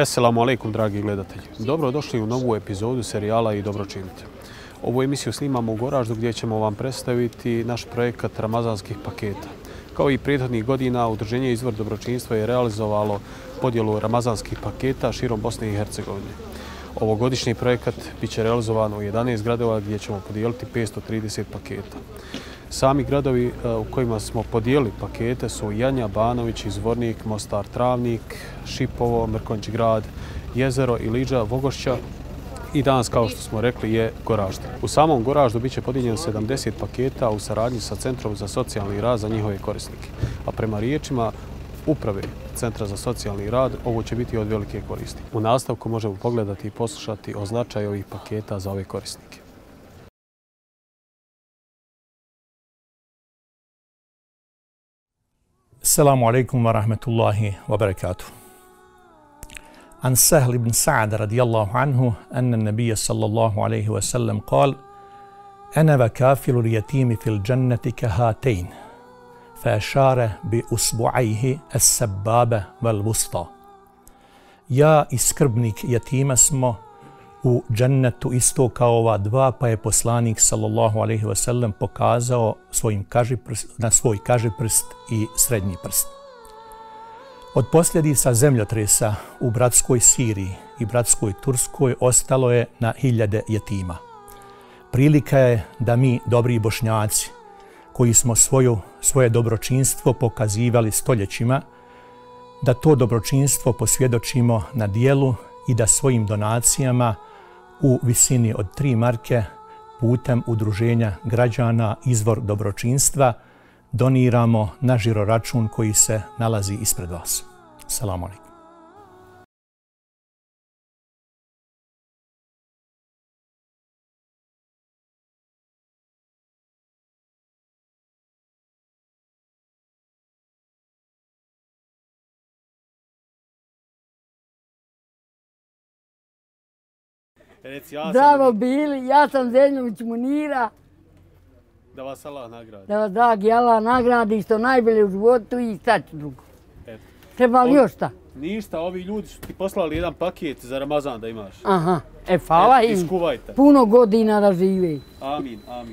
Esselamu alaikum, dragi gledatelji. Dobro došli u novu epizodu serijala i dobročinite. Ovu emisiju snimamo u Goraždu gdje ćemo vam predstaviti naš projekat Ramazanskih paketa. Kao i prethodnih godina, Udruženje Izvor dobročinstva je realizovalo podjelu Ramazanskih paketa širom Bosne i Hercegovine. Ovogodišnji projekat biće realizovan u 11 gradova gdje ćemo podijeliti 530 paketa. Sami gradovi e, u kojima smo podijelili pakete su Janja, Banović, Izvornik, Mostar, Travnik, Šipovo, Mrkonć grad, Jezero, Iliđa, Vogošća i danas, kao što smo rekli, je Goražda. U samom Goraždu biće podijeljeno 70 paketa u saradnji sa Centrom za socijalni rad za njihove korisnike. A prema riječima uprave Centra za socijalni rad, ovo će biti od velike koristi. U nastavku možemo pogledati i poslušati o značaju ovih paketa za ove korisnike. السلام عليكم ورحمة الله وبركاته. عن سهل بن سعد رضي الله عنه أن النبي صلى الله عليه وسلم قال: أنا وكافل اليتيم في الجنة كهاتين. فأشار بأصبعيه السبابة والوسطى. يا إسكربنيك يتيم اسمه u džennetu isto kao ova dva, pa je poslanik sallallahu alaihi ve sellem pokazao svojim prst, na svoj prst i srednji prst. Od posljedica zemljotresa u bratskoj Siriji i bratskoj Turskoj ostalo je na hiljade jetima. Prilika je da mi, dobri bošnjaci, koji smo svoju, svoje dobročinstvo pokazivali stoljećima, da to dobročinstvo posvjedočimo na dijelu i da svojim donacijama – u visini od 3 marke putem udruženja građana Izvor dobročinstva doniramo na žiroračun koji se nalazi ispred vas. Salamu alaikum. Reci, ja Bravo sam... bili, ja sam Zenjović Munira. Da vas Allah nagradi. Da vas dragi Allah nagradi što najbolje u životu i sad drugo. Eto. Treba li još šta? Ništa, ovi ljudi su ti poslali jedan paket za Ramazan da imaš. Aha, e, hvala im. Iskuvajte. Puno godina da žive. Amin, amin.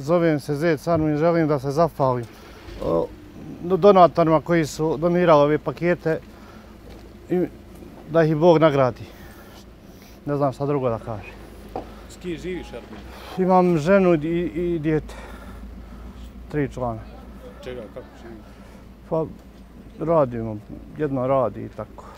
Zovem se Zed Sarmin i želim da se zafalim donatorima koji su donirali ove pakete i da ih Bog nagradi. Ne znam šta drugo da kaže. S kim živiš, Armin? Imam ženu i, i djete. Tri člana. Čega, kako živiš? Pa radimo, jedno radi i tako.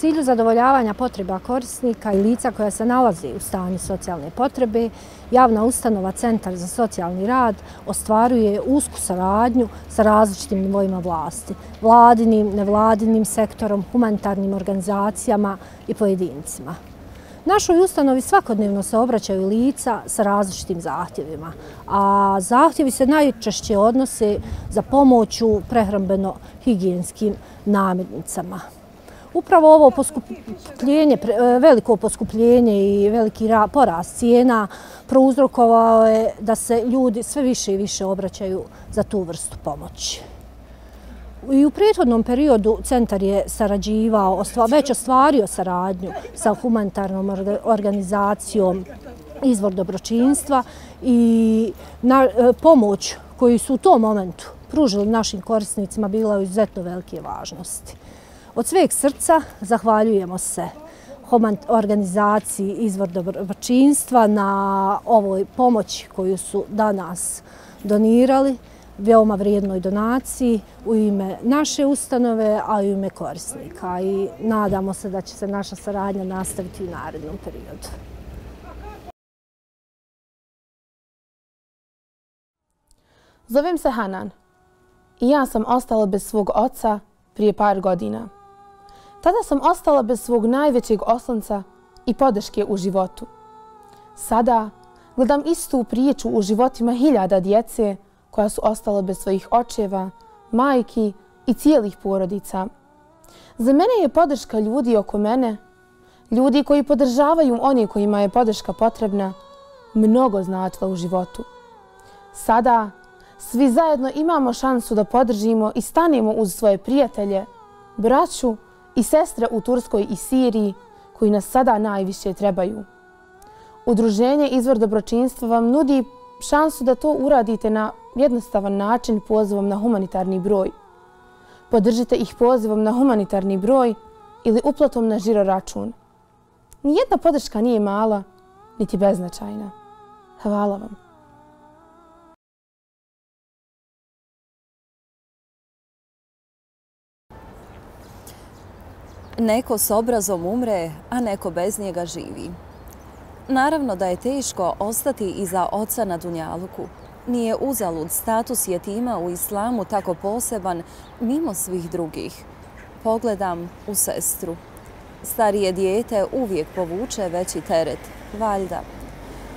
Cilju zadovoljavanja potreba korisnika i lica koja se nalazi u stanju socijalne potrebe, javna ustanova Centar za socijalni rad ostvaruje usku saradnju sa različitim nivoima vlasti, vladinim, nevladinim sektorom, humanitarnim organizacijama i pojedincima. Našoj ustanovi svakodnevno se obraćaju lica sa različitim zahtjevima, a zahtjevi se najčešće odnose za pomoć u prehrambeno-higijenskim namirnicama. Upravo ovo poskupljenje, e, veliko poskupljenje i veliki porast cijena prouzrokovao je da se ljudi sve više i više obraćaju za tu vrstu pomoći. I u prethodnom periodu centar je sarađivao, već ostvario saradnju sa humanitarnom organizacijom Izvor dobročinstva i na, e, pomoć koju su u tom momentu pružili našim korisnicima bila u izuzetno velike važnosti. Od sveg srca zahvaljujemo se organizaciji Izvor dobročinstva na ovoj pomoći koju su danas donirali, veoma vrijednoj donaciji u ime naše ustanove, a i u ime korisnika. I nadamo se da će se naša saradnja nastaviti u narednom periodu. Zovem se Hanan i ja sam ostala bez svog oca prije par godina. Tada sam ostala bez svog najvećeg oslonca i podrške u životu. Sada gledam istu priču u životima hiljada djece koja su ostala bez svojih očeva, majki i cijelih porodica. Za mene je podrška ljudi oko mene, ljudi koji podržavaju oni kojima je podrška potrebna, mnogo značila u životu. Sada svi zajedno imamo šansu da podržimo i stanemo uz svoje prijatelje, braću i sestre u Turskoj i Siriji koji nas sada najviše trebaju. Udruženje Izvor dobročinstva vam nudi šansu da to uradite na jednostavan način pozivom na humanitarni broj. Podržite ih pozivom na humanitarni broj ili uplatom na žiro račun. Nijedna podrška nije mala, niti beznačajna. Hvala vam. Neko s obrazom umre, a neko bez njega živi. Naravno da je teško ostati iza oca na Dunjaluku. Nije uzalud status jetima u islamu tako poseban mimo svih drugih. Pogledam u sestru. Starije dijete uvijek povuče veći teret, valjda.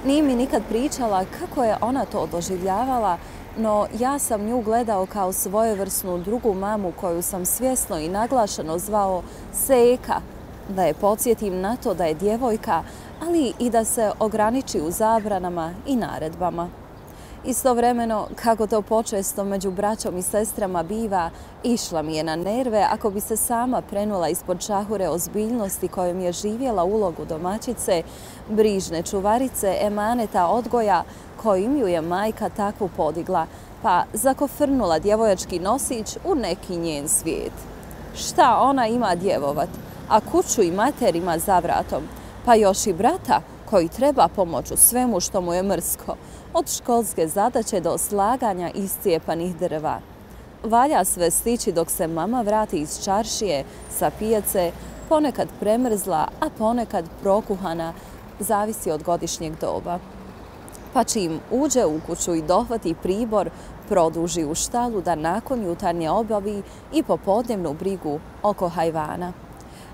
Nije mi nikad pričala kako je ona to doživljavala, no ja sam nju gledao kao svojevrsnu drugu mamu koju sam svjesno i naglašeno zvao Seka, da je podsjetim na to da je djevojka, ali i da se ograniči u zabranama i naredbama. Istovremeno, kako to počesto među braćom i sestrama biva, išla mi je na nerve ako bi se sama prenula ispod čahure ozbiljnosti kojom je živjela ulogu domaćice, brižne čuvarice, emaneta odgoja kojim ju je majka takvu podigla, pa zakofrnula djevojački nosić u neki njen svijet. Šta ona ima djevovat, a kuću i mater ima za vratom, pa još i brata koji treba pomoć u svemu što mu je mrsko, od školske zadaće do slaganja iscijepanih drva. Valja sve stići dok se mama vrati iz čaršije sa pijace, ponekad premrzla, a ponekad prokuhana, zavisi od godišnjeg doba. Pa čim uđe u kuću i dohvati pribor, produži u štalu da nakon jutarnje obavi i popodnevnu brigu oko hajvana.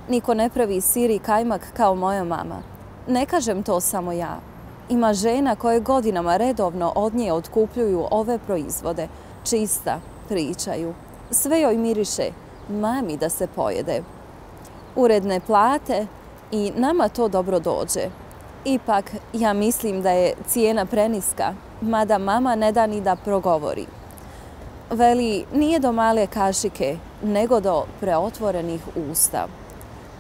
Niko ne pravi sir i kajmak kao moja mama. Ne kažem to samo ja. Ima žena koje godinama redovno od nje otkupljuju ove proizvode. Čista, pričaju. Sve joj miriše, mami da se pojede. Uredne plate i nama to dobro dođe. Ipak, ja mislim da je cijena preniska, mada mama ne da ni da progovori. Veli, nije do male kašike, nego do preotvorenih usta.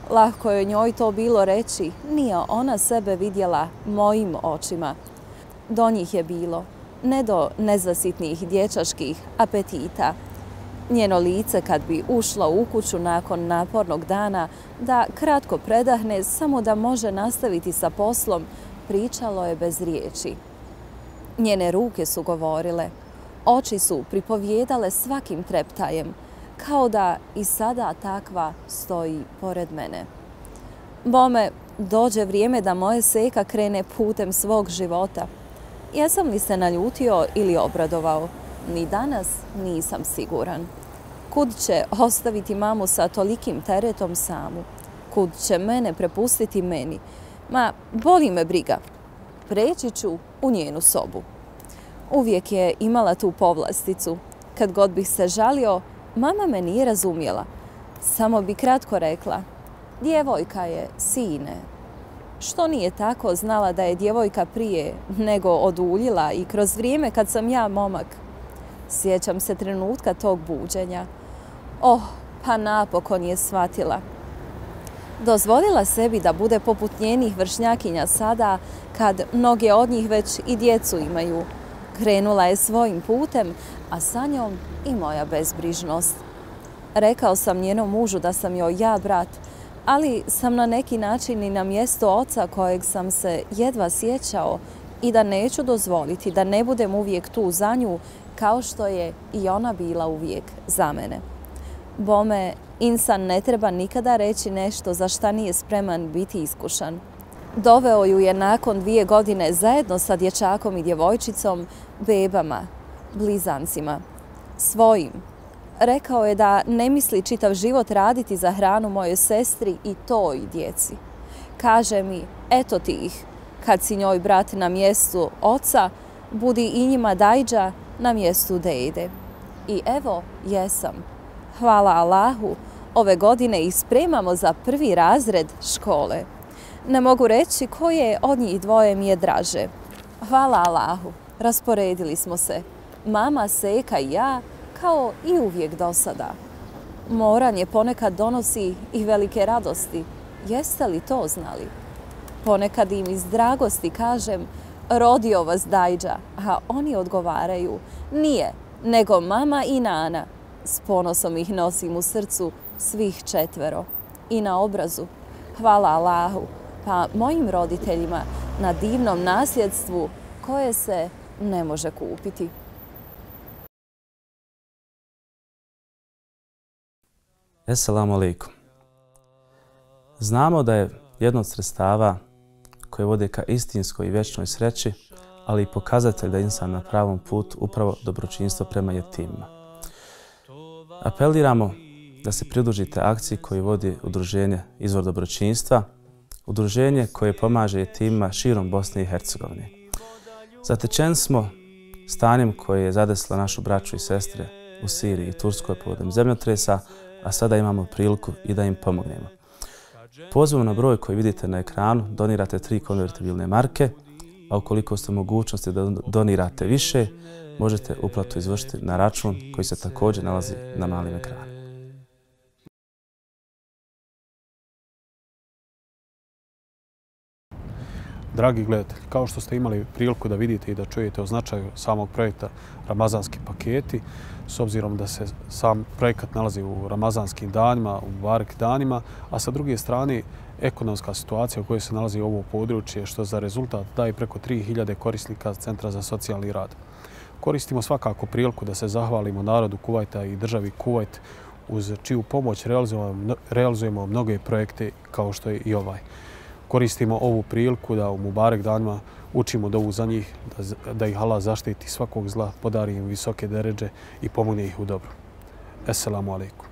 Lahko je njoj to bilo reći, nije ona sebe vidjela mojim očima. Do njih je bilo, ne do nezasitnih dječaških apetita. Njeno lice kad bi ušla u kuću nakon napornog dana, da kratko predahne samo da može nastaviti sa poslom, pričalo je bez riječi. Njene ruke su govorile, oči su pripovjedale svakim treptajem, kao da i sada takva stoji pored mene. Bome, dođe vrijeme da moje seka krene putem svog života. Jesam li se naljutio ili obradovao? Ni danas nisam siguran. Kud će ostaviti mamu sa tolikim teretom samu? Kud će mene prepustiti meni? Ma, boli me briga. Preći ću u njenu sobu. Uvijek je imala tu povlasticu. Kad god bih se žalio, Mama me nije razumjela. Samo bi kratko rekla, djevojka je sine. Što nije tako znala da je djevojka prije nego oduljila i kroz vrijeme kad sam ja momak. Sjećam se trenutka tog buđenja. Oh, pa napokon je shvatila. Dozvolila sebi da bude poput njenih vršnjakinja sada, kad mnoge od njih već i djecu imaju. Krenula je svojim putem, a sa njom i moja bezbrižnost. Rekao sam njenom mužu da sam joj ja brat, ali sam na neki način i na mjesto oca kojeg sam se jedva sjećao i da neću dozvoliti da ne budem uvijek tu za nju kao što je i ona bila uvijek za mene. Bome, insan ne treba nikada reći nešto za šta nije spreman biti iskušan. Doveo ju je nakon dvije godine zajedno sa dječakom i djevojčicom, bebama, blizancima, svojim, Rekao je da ne misli čitav život raditi za hranu mojoj sestri i toj djeci. Kaže mi, eto ti ih, kad si njoj brat na mjestu oca, budi i njima dajđa na mjestu dejde. I evo, jesam. Hvala Allahu, ove godine ih spremamo za prvi razred škole. Ne mogu reći koje od njih dvoje mi je draže. Hvala Allahu, rasporedili smo se. Mama, Seka i ja, kao i uvijek do sada. Moranje ponekad donosi i velike radosti. Jeste li to znali? Ponekad im iz dragosti kažem, rodio vas dajđa, a oni odgovaraju, nije, nego mama i nana. S ponosom ih nosim u srcu svih četvero i na obrazu. Hvala Allahu, pa mojim roditeljima na divnom nasljedstvu koje se ne može kupiti. Assalamu alaikum. Znamo da je jedno od sredstava koje vode ka istinskoj i večnoj sreći, ali i pokazatelj da je insan na pravom putu upravo dobročinstvo prema jetimima. Apeliramo da se pridružite akciji koju vodi udruženje Izvor dobročinstva, udruženje koje pomaže tima širom Bosne i Hercegovine. Zatečen smo stanjem koje je zadeslo našu braću i sestre u Siriji i Turskoj povodom zemljotresa, a sada imamo priliku i da im pomognemo. Pozivom na broj koji vidite na ekranu, donirate tri konvertibilne marke, a ukoliko ste mogućnosti da donirate više, možete uplatu izvršiti na račun koji se također nalazi na malim ekranu. Dragi gledatelji, kao što ste imali priliku da vidite i da čujete o značaju samog projekta Ramazanski paketi, s obzirom da se sam projekat nalazi u Ramazanskim danima, u Barek danima, a sa druge strane ekonomska situacija u kojoj se nalazi ovo područje, što za rezultat daje preko 3000 korisnika Centra za socijalni rad. Koristimo svakako priliku da se zahvalimo narodu Kuvajta i državi Kuvajt uz čiju pomoć realizujemo, realizujemo mnoge projekte kao što je i ovaj koristimo ovu priliku da u Mubarek danima učimo dovu za njih, da, da ih Allah zaštiti svakog zla, podari im visoke deređe i pomogne ih u dobro. Esselamu alaikum.